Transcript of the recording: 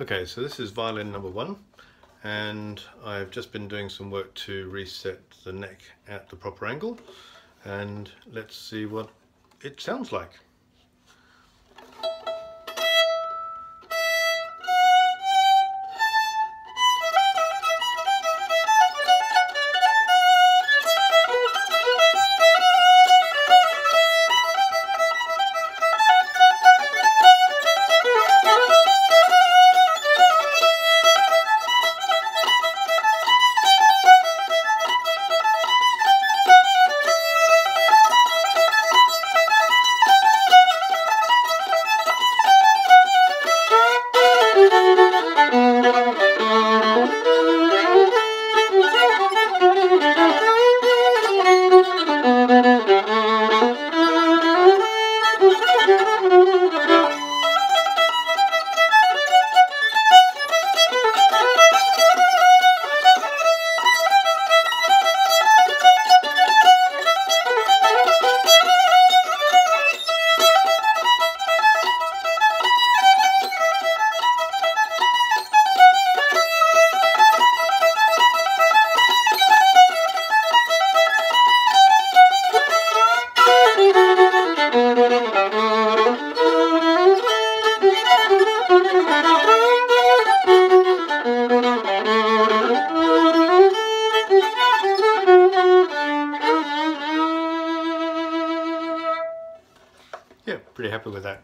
Okay, so this is violin number one, and I've just been doing some work to reset the neck at the proper angle, and let's see what it sounds like. Yeah, pretty happy with that.